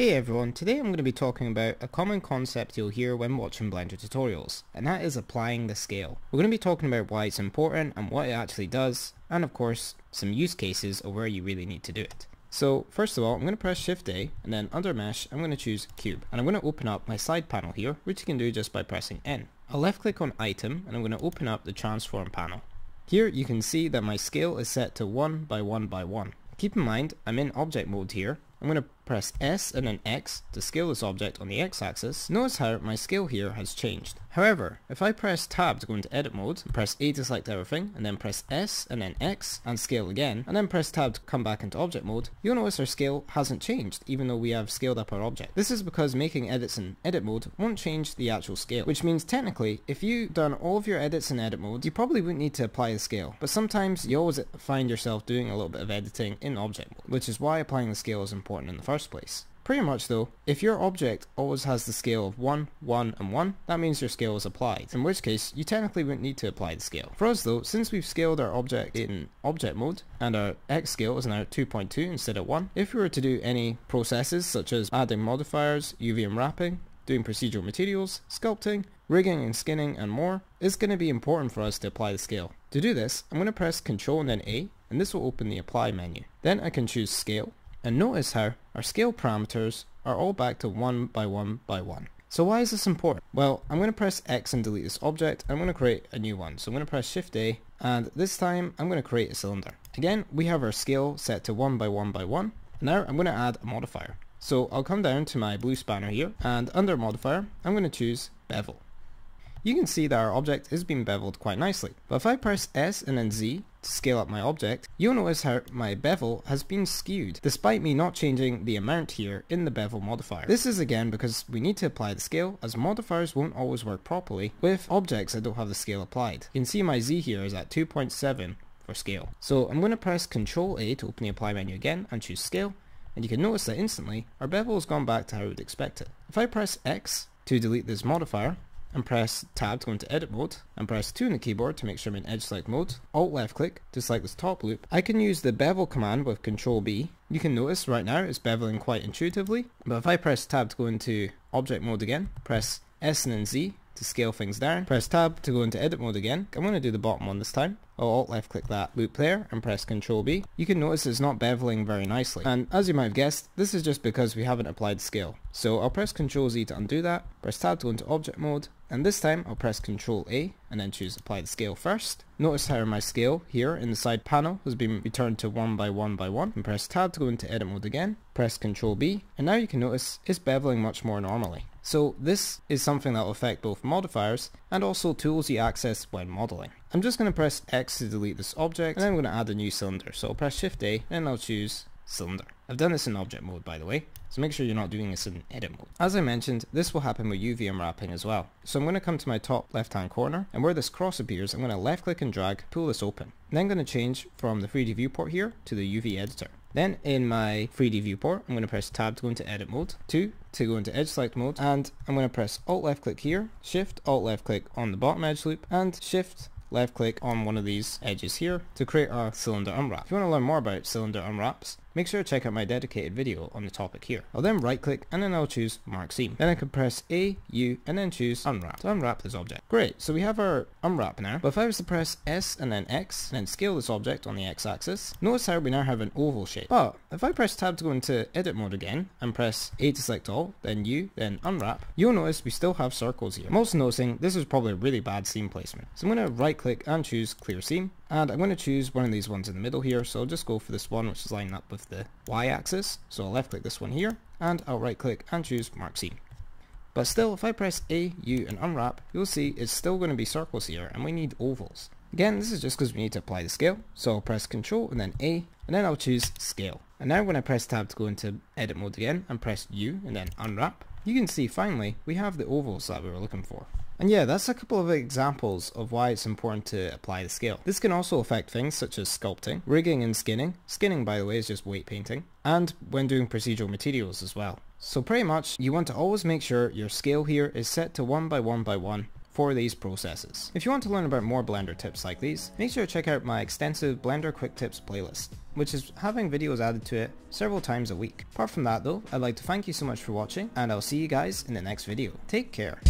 Hey everyone, today I'm going to be talking about a common concept you'll hear when watching Blender tutorials, and that is applying the scale. We're going to be talking about why it's important and what it actually does, and of course, some use cases of where you really need to do it. So first of all, I'm going to press Shift A, and then under Mesh, I'm going to choose Cube, and I'm going to open up my side panel here, which you can do just by pressing N. I'll left click on Item, and I'm going to open up the Transform panel. Here you can see that my scale is set to 1 by 1 by 1. Keep in mind, I'm in object mode here, I'm going to press S and then X to scale this object on the X axis. Notice how my scale here has changed. However, if I press tab to go into edit mode, press A to select everything, and then press S and then X and scale again, and then press tab to come back into object mode, you'll notice our scale hasn't changed, even though we have scaled up our object. This is because making edits in edit mode won't change the actual scale, which means technically, if you've done all of your edits in edit mode, you probably wouldn't need to apply the scale. But sometimes you always find yourself doing a little bit of editing in object mode, which is why applying the scale is important in the first place. Pretty much though, if your object always has the scale of 1, 1 and 1, that means your scale is applied, in which case you technically wouldn't need to apply the scale. For us though, since we've scaled our object in object mode, and our X scale is now 2.2 instead of 1, if we were to do any processes such as adding modifiers, UV unwrapping, doing procedural materials, sculpting, rigging and skinning and more, it's going to be important for us to apply the scale. To do this, I'm going to press Ctrl and then A, and this will open the apply menu. Then I can choose scale, and notice how our scale parameters are all back to 1 by 1 by 1. So why is this important? Well, I'm going to press X and delete this object. I'm going to create a new one. So I'm going to press Shift A and this time I'm going to create a cylinder. Again, we have our scale set to 1 by 1 by 1. Now I'm going to add a modifier. So I'll come down to my blue spanner here and under modifier, I'm going to choose bevel. You can see that our object is being beveled quite nicely. But if I press S and then Z to scale up my object, you'll notice how my bevel has been skewed, despite me not changing the amount here in the bevel modifier. This is again because we need to apply the scale, as modifiers won't always work properly with objects that don't have the scale applied. You can see my Z here is at 2.7 for scale. So I'm going to press Ctrl A to open the apply menu again and choose scale, and you can notice that instantly our bevel has gone back to how we would expect it. If I press X to delete this modifier, and press tab to go into edit mode and press 2 on the keyboard to make sure I'm in edge select mode, alt left click to select this top loop. I can use the bevel command with control B. You can notice right now it's beveling quite intuitively, but if I press tab to go into object mode again, press S and then Z to scale things down, press tab to go into edit mode again. I'm going to do the bottom one this time. I'll alt left click that loop there and press Ctrl B. You can notice it's not beveling very nicely. And as you might have guessed, this is just because we haven't applied scale. So I'll press Ctrl Z to undo that, press tab to go into object mode, and this time I'll press Ctrl A and then choose apply the scale first. Notice how my scale here in the side panel has been returned to 1 by 1 by 1 and press tab to go into edit mode again, press Ctrl B and now you can notice it's beveling much more normally. So this is something that will affect both modifiers and also tools you access when modeling. I'm just going to press X to delete this object and then I'm going to add a new cylinder. So I'll press Shift A and I'll choose cylinder. I've done this in object mode by the way, so make sure you're not doing this in edit mode. As I mentioned, this will happen with UV unwrapping as well. So I'm going to come to my top left hand corner and where this cross appears, I'm going to left click and drag, pull this open. then I'm going to change from the 3D viewport here to the UV editor. Then in my 3D viewport, I'm going to press tab to go into edit mode, 2 to go into edge select mode, and I'm going to press alt left click here, shift alt left click on the bottom edge loop, and shift left click on one of these edges here to create our cylinder unwrap. If you want to learn more about cylinder unwraps, make sure to check out my dedicated video on the topic here. I'll then right click and then I'll choose mark seam. Then I can press A, U and then choose unwrap to unwrap this object. Great, so we have our unwrap now, but if I was to press S and then X and then scale this object on the X axis, notice how we now have an oval shape. But if I press tab to go into edit mode again and press A to select all, then U, then unwrap, you'll notice we still have circles here. Also noticing this is probably a really bad seam placement. So I'm going to right click and choose clear seam and I'm going to choose one of these ones in the middle here so I'll just go for this one which is lined up with the Y axis so I'll left click this one here and I'll right click and choose mark seam but still if I press A, U and unwrap you'll see it's still going to be circles here and we need ovals again this is just because we need to apply the scale so I'll press control and then A and then I'll choose scale and now when I press tab to go into edit mode again and press U and then unwrap you can see finally we have the ovals that we were looking for and yeah, that's a couple of examples of why it's important to apply the scale. This can also affect things such as sculpting, rigging and skinning. Skinning, by the way, is just weight painting. And when doing procedural materials as well. So pretty much, you want to always make sure your scale here is set to 1 by 1 by 1 for these processes. If you want to learn about more Blender tips like these, make sure to check out my extensive Blender Quick Tips playlist. which is having videos added to it several times a week. Apart from that though, I'd like to thank you so much for watching, and I'll see you guys in the next video. Take care.